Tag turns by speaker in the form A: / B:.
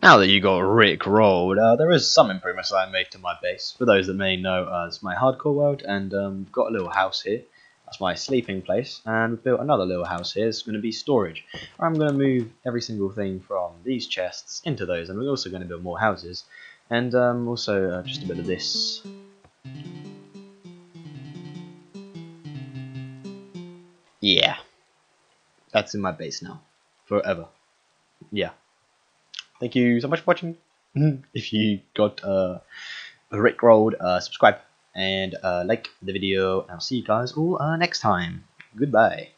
A: Now that you got Rick rolled, uh, there is some improvements I made to my base. For those that may know, uh, it's my hardcore world, and um, got a little house here. That's my sleeping place, and we've built another little house here. It's going to be storage. I'm going to move every single thing from these chests into those, and we're also going to build more houses, and um, also uh, just a bit of this. Yeah, that's in my base now, forever. Yeah. Thank you so much for watching. if you got uh, Rick rolled, uh, subscribe and uh, like the video. I'll see you guys all uh, next time. Goodbye.